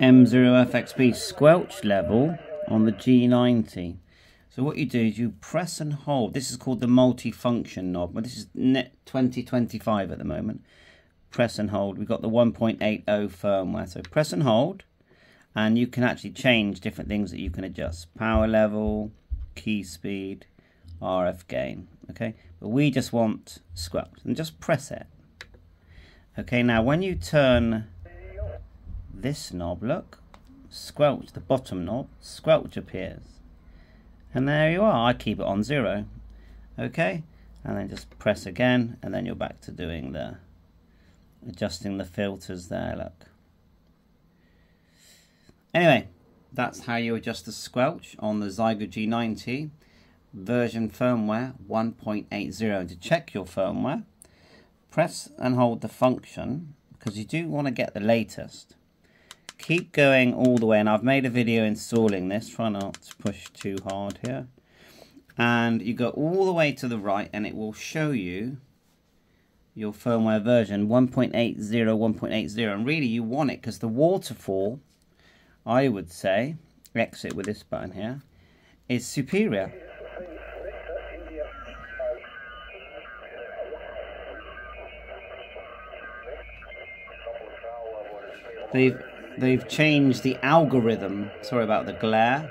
M0FXB squelch level on the G90. So what you do is you press and hold. This is called the multi-function knob. But this is net 2025 at the moment. Press and hold. We've got the 1.80 firmware. So press and hold. And you can actually change different things that you can adjust. Power level, key speed, RF gain. Okay. But we just want squelch. And just press it. Okay. Now when you turn this knob, look, squelch, the bottom knob, squelch appears. And there you are, I keep it on zero. Okay, and then just press again, and then you're back to doing the, adjusting the filters there, look. Anyway, that's how you adjust the squelch on the Xiegu G90 version firmware 1.80. To check your firmware, press and hold the function because you do want to get the latest keep going all the way and I've made a video installing this. Try not to push too hard here. And you go all the way to the right and it will show you your firmware version 1.80 1.80 and really you want it because the waterfall I would say exit with this button here is superior. They've they've changed the algorithm. Sorry about the glare.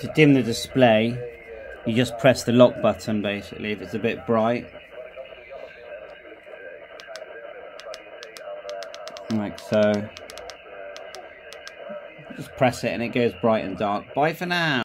To dim the display, you just press the lock button basically if it's a bit bright. Like so. Just press it and it goes bright and dark. Bye for now.